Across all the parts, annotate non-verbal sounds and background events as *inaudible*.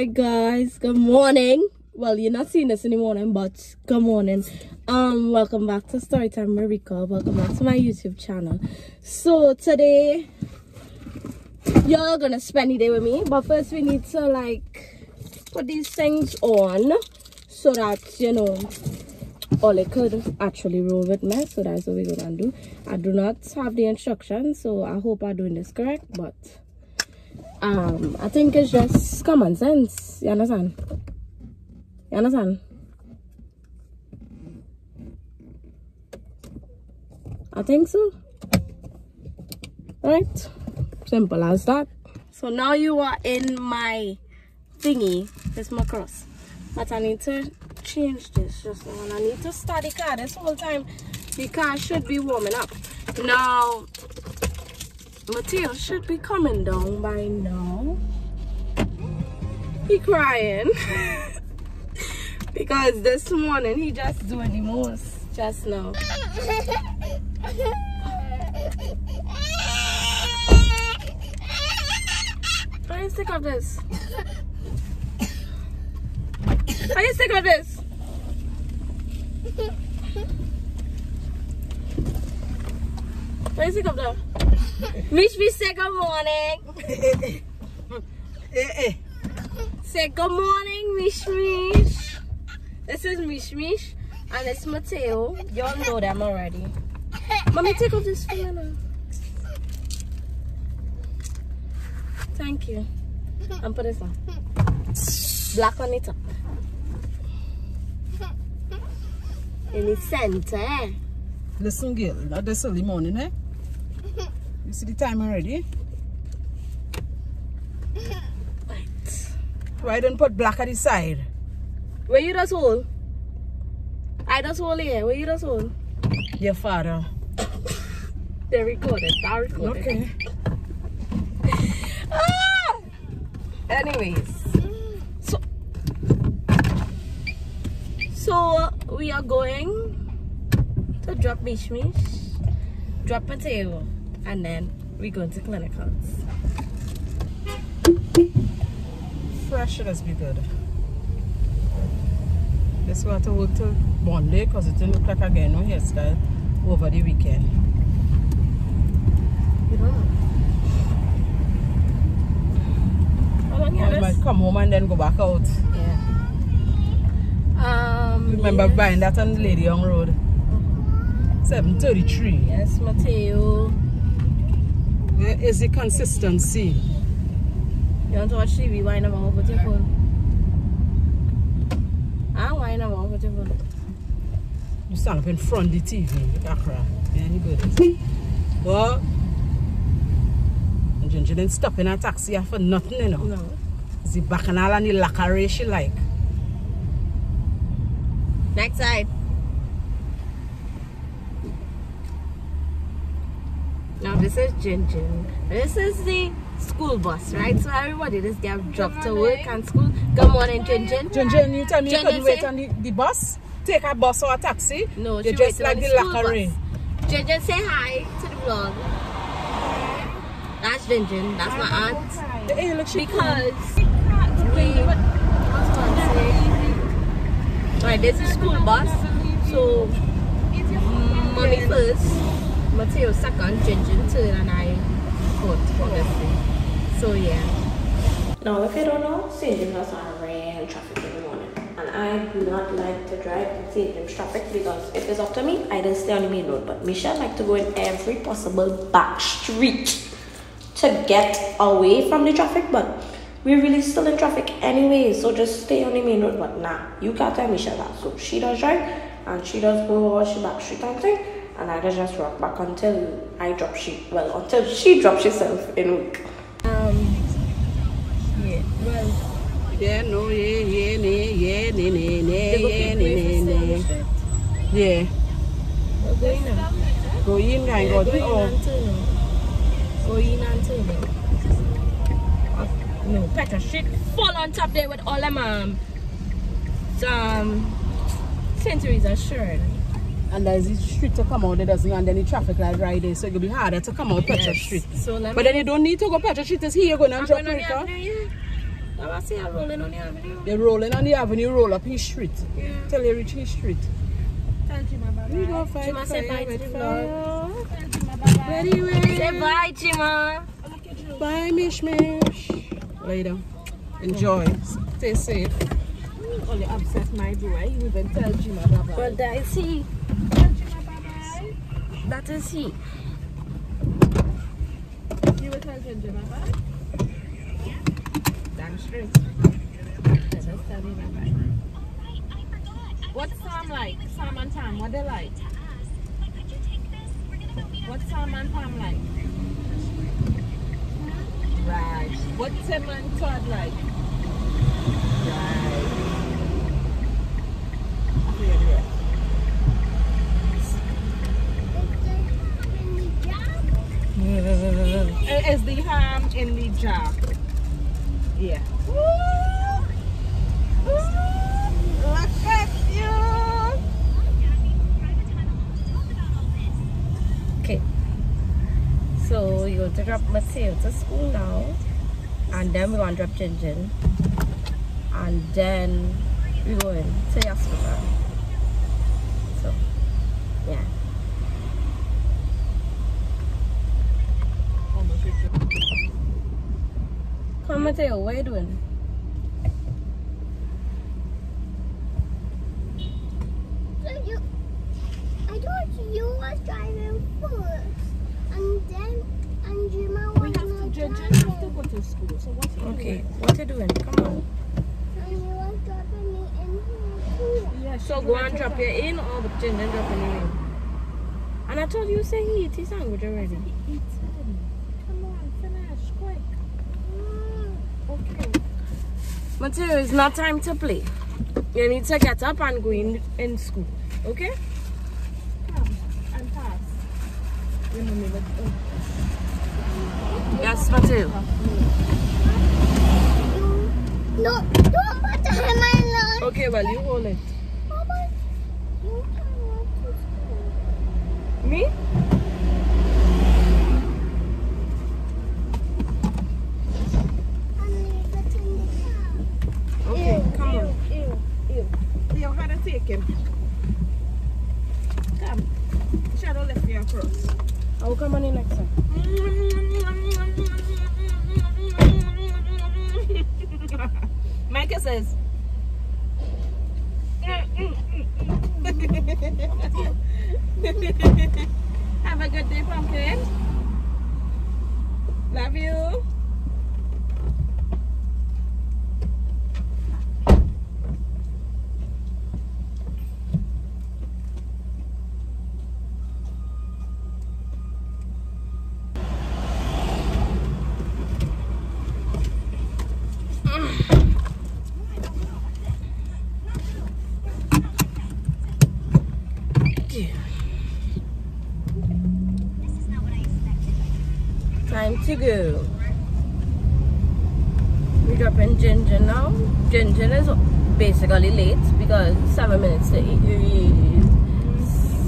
Hi guys, good morning. Well, you're not seeing this in the morning, but good morning. Um, welcome back to Storytime Marika. Welcome back to my YouTube channel. So today, you're gonna spend the day with me, but first we need to like put these things on so that you know all it could actually roll with me. So that's what we're gonna do. I do not have the instructions, so I hope I'm doing this correct, but um i think it's just common sense. You understand? You understand? I think so. Right? Simple as that. So now you are in my thingy this my cross. But i need to change this just now i need to start the car this whole time the car should be warming up. Now Mateo should be coming down by now. He crying. *laughs* because this morning he just doing the most just now. Are you sick of this? Are you sick of this? Are you sick of that? Mish Mish say good morning. say good morning, Mish Mish. This is Mish Mish and it's Mateo. Y'all know them already. Mommy, take off this now. Thank you. And put this on. Black on the top. In the center. eh? Listen, girl, this early morning, eh? You see the time already? Right. Why don't put black at the side? Where you just hold? I just hold here. Where you just hold? Your father. They recorded. That recorded. Okay. Ah! Anyways, so so we are going to drop Mish Mish, drop Mateo, and then we go going to clinicals. Fresh should just be good. Go to work till Monday because it didn't look like I get no hairstyle over the weekend. You don't know. How long you I might come home and then go back out. Yeah. Um. Remember yes. buying that on the Lady Young Road? 733. Yes, Mateo. Is the consistency? You want to watch TV? Why not over your phone? Ah, why not over your phone? You stand up in front of the TV, Accra. You good. What? And Ginger didn't stop in a taxi for nothing, you know. No. It's the bacchanal and the lacquer she like. Next side. This is Jin Jin. This is the school bus, right? So everybody just get dropped to work and school. Good morning, Jin Jin. Ginger, you tell me you Ginger couldn't wait on the, the bus? Take a bus or a taxi? No, you just like the the school lacquer. bus. Jin Jin, say hi to the vlog. That's Jin Jin. That's my aunt. Hey, look, she Because we what's what I'm saying? Right, there's a school bus. So mm, mommy first, Mateo second, Jinjin third, and I fourth, obviously. So yeah. Now, if you don't know, St. James has a real traffic in the morning. And I do not like to drive in St. James traffic because if it's up to me, I just stay on the main road. But Michelle like to go in every possible back street to get away from the traffic. But we're really still in traffic anyway, so just stay on the main road. But nah, you can't tell Michelle that. So she does drive and she does go over she back street and thing. And I just rock back until I drop she well until she drops herself in work. Um yeah. Well Yeah, no, yeah, yeah, nee, yeah, go yeah, pick nee, way nee, for nee. Street. Yeah. We're going now. Go in and Yeah, go go in oh. and turn now. Go in and turn now. No, Petra Street full on top there with all them um um St. Teresa Shirley. And there's the street to come out, there doesn't, and then the traffic light right there, so it'll be harder to come out Petra Street. So let But me then you don't need to go Petra Street, it's here, you're going to drop going on the avenue, yeah. I see her rolling on the avenue. They're rolling on the avenue, roll up his street. Yeah. Till you reach his street. Tell Jima bye We go bye. fight Chima say bye to the vlog. Tell Jima bye bye. Ready, ready. Say bye, Chima. Bye, Mish Mish. Lay down. Enjoy. Stay safe. Only upset my boy. You even tell Jima bye bye. Well, that is he. Tell Jima bye bye. That is he. You will tell Ginger bye bye. Damn straight. Let us tell me bye bye. What's Sam like? Sam and Tam, what they like? What's Sam and Tam like? Right. What's Tim and Todd like? Right. Yeah, yeah. Is the ham in the jar? Yeah. At you! Okay. So going to drop Mateo to school now. And then we're going to drop Jinjin. And then we're going to the. So, yeah. Almost reached Come Mateo, what are you doing? So you, I thought you was driving first, and then and Jima was We to, not Ginger driving. have to go to school. So what's he Okay, doing? what are you doing? Come on. And you was dropping me in here. Yeah, So go and drop the- you in or Jinjin dropping you in? And I told you say he eat his sandwich already. Eat it. Come on, finish quick. Mm. Okay. Mateo, it's not time to play. You need to get up and go in, in school. Okay? Come and pass. You know me, but Yes, Mateo. No, don't put my lunch. Okay, well, you hold it. Papa, you can walk to school. Me? And leave it in the car. Okay, come on. ew, ew. Leo, how to take him? Come. Shadow left me across. I will come on in next time. Micah says. Have a good day, pumpkin. Love you. Time to go. We're dropping Ginger now. Ginger is basically late because seven minutes to eight.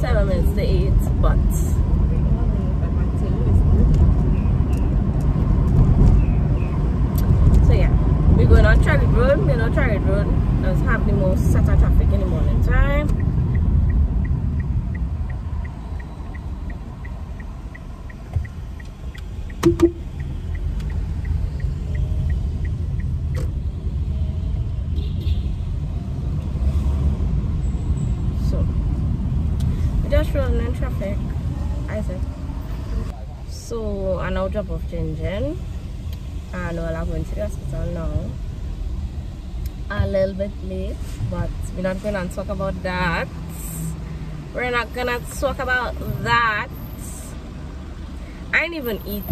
Seven minutes to eight, but so yeah. We're going on Tragarete Road. We're on Tragarete Road. Let's have the most set of traffic in the morning time. So, we just rolling in traffic. I said. So, I now drop off Jinjin. And well, I'm going to the hospital now. A little bit late, but we're not going to talk about that. We're not going to talk about that. I didn't even eat.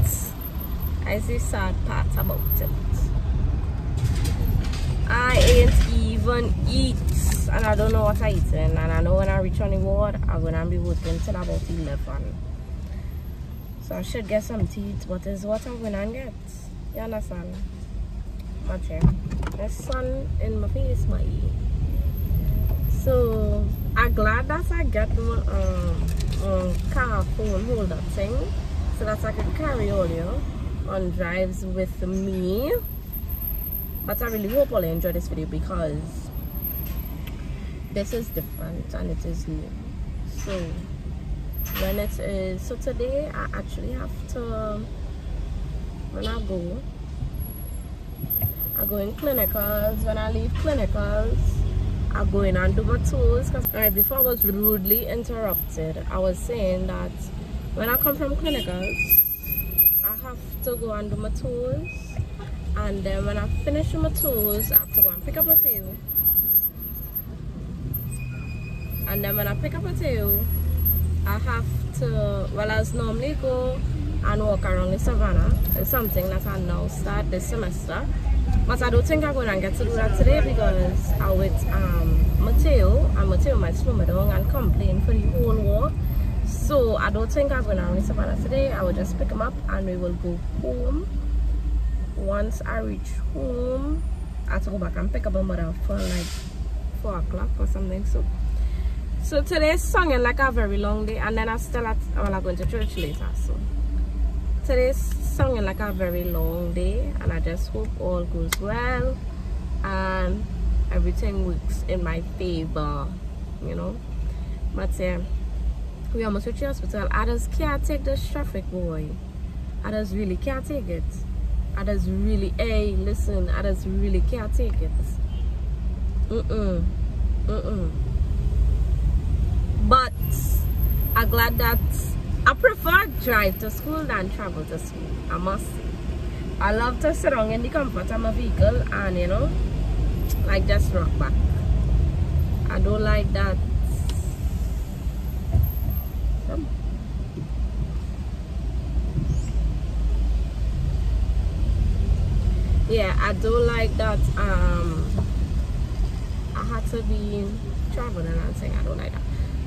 I see sad parts about it. I ain't even eat and I don't know what I eating and I know when I reach on the ward I'm gonna be working till about 11 so I should get some teeth but it's what I'm gonna get. You understand? But yeah the sun in my face my so I'm glad that I get my um, um, car phone holder thing so that I can carry all you on drives with me. But i really hope all you enjoy this video because this is different and it is new. So when it is so today i actually have to when i go i go in clinicals. When i leave clinicals i go in and do my tools because right before i was rudely interrupted i was saying that when i come from clinicals i have to go and do my tools and then when i finish my tools i have to go and pick up my tail. And then when I pick up a tail I have to well as normally go and walk around the savannah. It's something that I now start this semester. But I don't think I'm going to get to do that today because I with um, Mateo and Mateo might slow me down and complain for the whole walk so I don't think I'm to run the savannah today. I will just pick him up and we will go home. Once I reach home I have to go back and pick up my mother for like 4 o'clock or something so. So today's song is like a very long day and then I still at well I'm going to church later so. Today's song is like a very long day and I just hope all goes well and everything works in my favor you know. But yeah we almost reach the hospital. I just can't take this traffic boy. I just really can't take it. I just really hey listen I just really can't take it. Mm-mm mm-mm. But I'm glad that I prefer drive to school than travel to school I must say. I love to sit down in the comfort of my vehicle and you know like just rock back. I don't like that yeah I don't like that um I had to be traveling and saying I don't like that.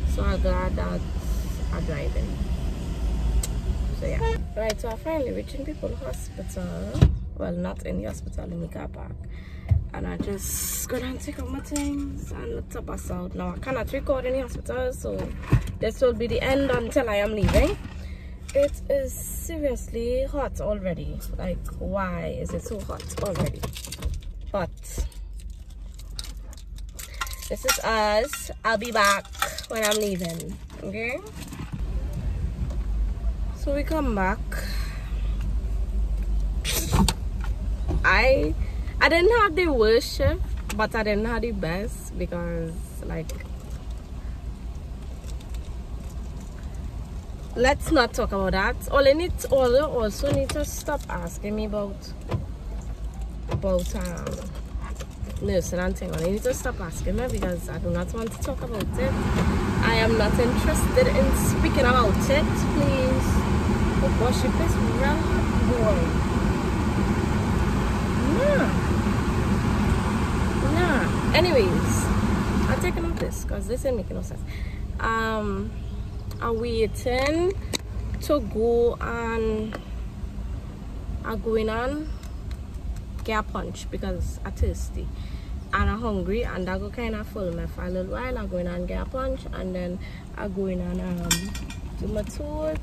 So I'm glad that I'm driving. So yeah. Right so I finally reaching people hospital. Well not in the hospital in the car park. And I just go and take out my things and to pass out now I cannot record in the hospital so this will be the end until I am leaving it is seriously hot already like why is it so hot already but this is us I'll be back when I'm leaving. Okay? So we come back. I I didn't have the worst shift, but I didn't have the best because like let's not talk about that. All I need all also need to stop asking me about about um nursing and thing on. You need to stop asking me because I do not want to talk about it. I am not interested in speaking about it, please. Oh gosh, it is real boy. Nah. Anyways, I'm taking off this because this ain't making no sense. Um, I'm waiting to go and I'm going on get a punch because I'm thirsty and I'm hungry and I go kind of full me for a little while. I go in and get a punch and then I go in and um, do my tour.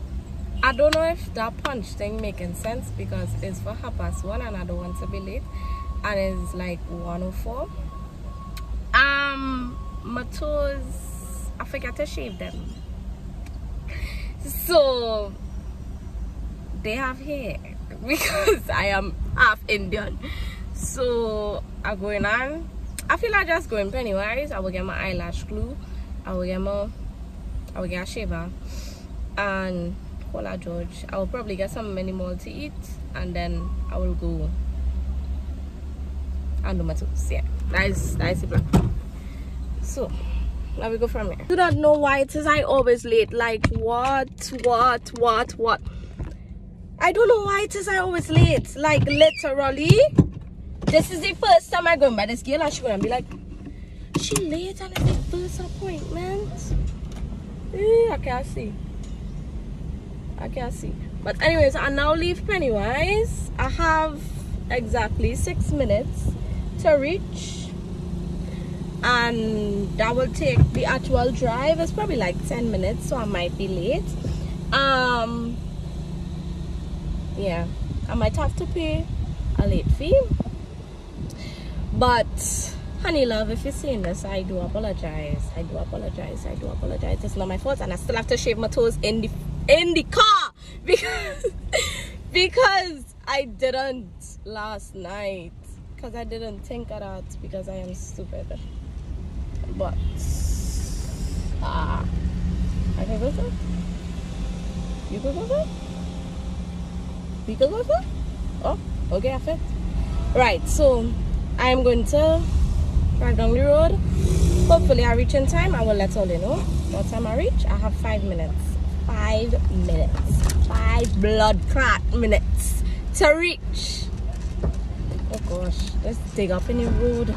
I don't know if that punch thing making sense because it's for half past one and I don't want to be late and it's like 104. Um, my toes, I forgot to shave them. So, they have hair *laughs* because I am half Indian. So I'm going on. I feel like just going Pennywise. I will get my eyelash glue. I will get my I will get a shaver and Cola George. I will probably get some many more to eat and then I will go and do my toes. Yeah, that is that is the plan. So now we go from here. I do not know why it is I always late. Like what, what, what, what? I don't know why it is I always late. Like literally. This is the first time I go by this girl and she gonna be like, she late and it's the first appointment. Eh, I can't see. I can't see. But anyways, I now leave Pennywise. I have exactly six minutes to reach. And that will take the actual drive. It's probably like 10 minutes, so I might be late. Um yeah i might have to pay a late fee But honey love, if you're seeing this, I do apologize. I do apologize. I do apologize. It's not my fault, and I still have to shave my toes in the in the car *laughs* because because I didn't last night. Because I didn't think of that because I am stupid. But ah, I can go through. You can go through. You can go through. Oh, okay, I fit. Right, so I'm going to drive down the road. Hopefully, I reach in time. I will let all you know what time I reach. I have five minutes. Five minutes. Five blood clot minutes to reach. Oh gosh, let's dig up in the road.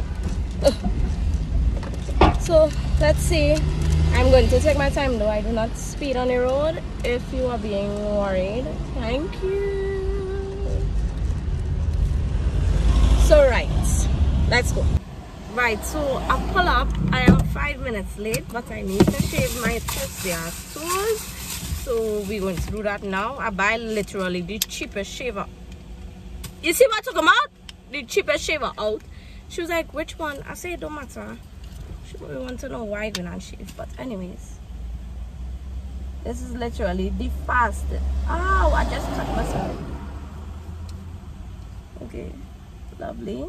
Ugh. So let's see. I'm going to take my time though. I do not speed on the road if you are being worried. Thank you. So right, let's go. Right, so I pull up. I am five minutes late, but I need to shave my toes. So we're going to do that now. I buy literally the cheapest shaver. You see what I took him out? The cheapest shaver out. She was like, which one? I said, it don't matter. Probably want to know why when I shave. But anyways, this is literally the fastest. Oh, I just cut myself. Okay, lovely.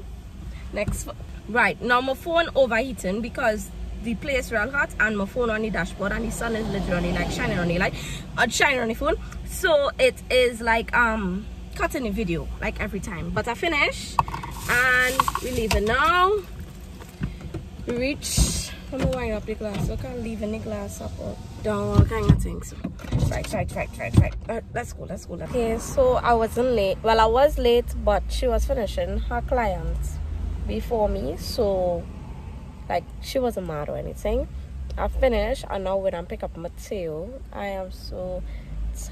Next, right now my phone overheating because the place real hot and my phone on the dashboard and the sun is literally like shining on the light, uh, shining on the phone. So it is like um cutting the video like every time. But I finish and we leave it now. We reach. I'm gonna wind up the glass. I can't leave any glass up or down all kind of things. Right, right, right, right, right. Uh, let's go, let's go. Let's go. Okay, so I wasn't late. Well, I was late, but she was finishing her clients before me. So, like, she wasn't mad or anything. I finished, and now when I pick up Mateo, I am so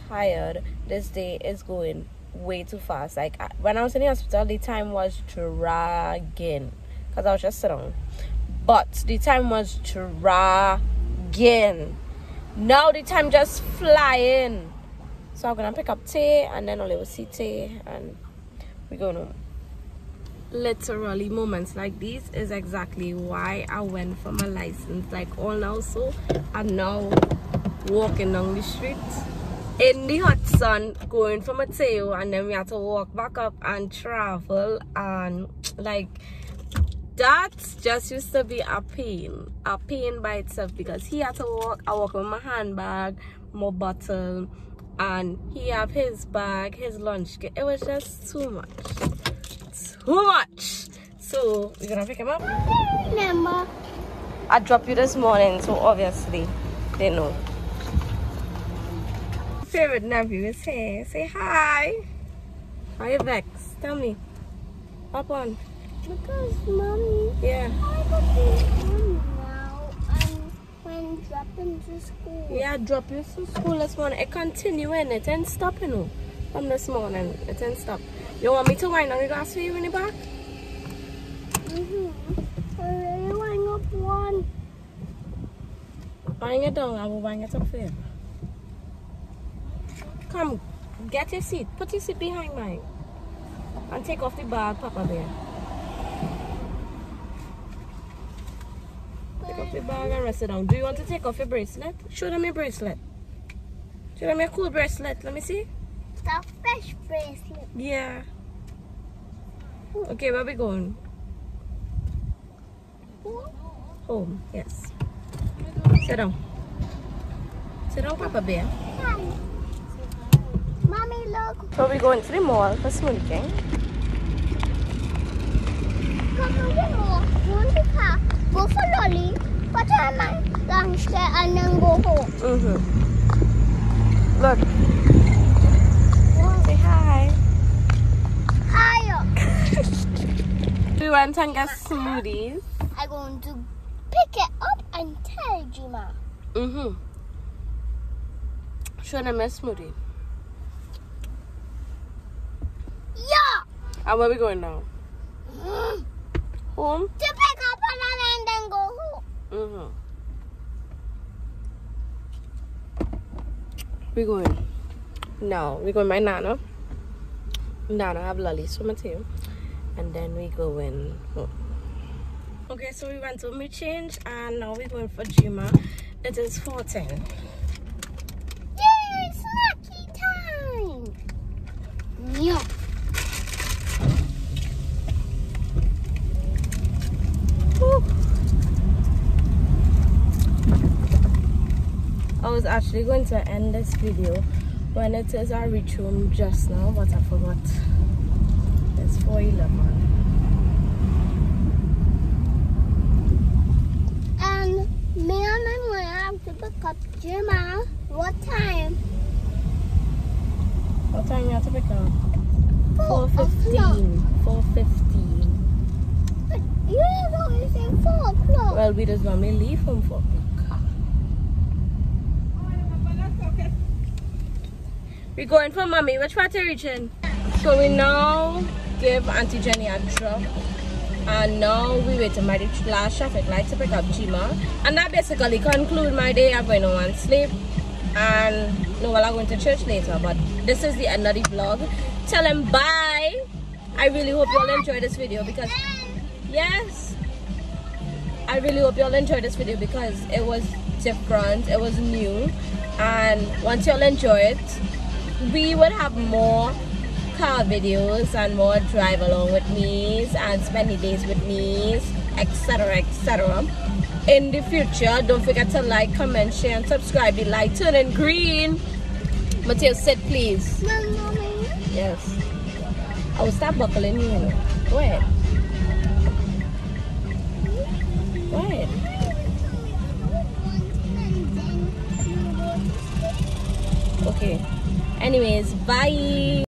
tired. This day is going way too fast. Like, I, when I was in the hospital, the time was dragging because I was just sitting. But the time was dragging. Now the time just flying. So I'm gonna pick up Tay and then I'll see Tay and we're home. Literally moments like these is exactly why I went for my license. Like all now so I'm now walking down the street in the hot sun going for Mateo and then we had to walk back up and travel and like that just used to be a pain a pain by itself because he had to walk i walk with my handbag my bottle and he have his bag his lunch it was just too much too much. So we're gonna pick him up. Remember? i dropped you this morning so obviously they know. Favorite nephew is here. Say hi. Are you vexed? Tell me. Hop on Because mommy, yeah I got this one now and when dropping to school. Yeah, drop you to school this morning. It continuing. It ain't stopping you from this morning. It ain't stop. You want me to wind on the glass for you in the back? Mm-hmm. I really want up one. Wind it down. I will wind it up for you. Come, get your seat. Put your seat behind mine. And take off the bag, Papa Bear. The bag and rest it down. Do you want to take off your bracelet? Show them your bracelet. Show them your cool bracelet. Let me see. It's a fresh bracelet. Yeah. Okay, where we going? Home, yes. Sit down. Sit down, Papa Bear. Hi. Mommy, look. So we're going to the mall for smoking. Come on, you know, want to car. Go for lolly. What time I lunch there and then go home? Mm-hmm. Look. Say hi. Higher. *laughs* We went and got smoothies. I'm going to pick it up and tell Jima. Mm-hmm. Show them a smoothie. Yeah. And where we going now? Mm. *gasps* Home? To pick up another and then go home. Mm-hmm. We going now. we're going my Nana. Nana have lollies for Mateo. and then we go in home. Okay, so we went to me change and now we're going for Jima. It is 14. Yay, snacky time! Yeah. I was actually going to end this video when it is our reach home just now, but I forgot. It's 411. And me and my mother have to pick up Jima. What time? What time you have to pick up? Four 4.15. 4.15. But you always say four o'clock. Well, we just normally leave home 4 o'clock. We're going for mommy. Which part are? So we now give Auntie Jenny a drop. And now we wait to my last traffic light to pick up Jima. And that basically conclude my day. I'm going to want sleep. And no, well, I'm going to church later. But this is the end of the vlog. Tell them bye. I really hope you all enjoy this video because yes i really hope you all enjoyed this video because it was different it was new and once you all enjoy it we will have more car videos and more drive along with me and spending days with me etc etc in the future don't forget to like comment share and subscribe. The light turning green. Mateo said please. Yes. I will start buckling you, go ahead. Go ahead. Okay. Anyways, bye.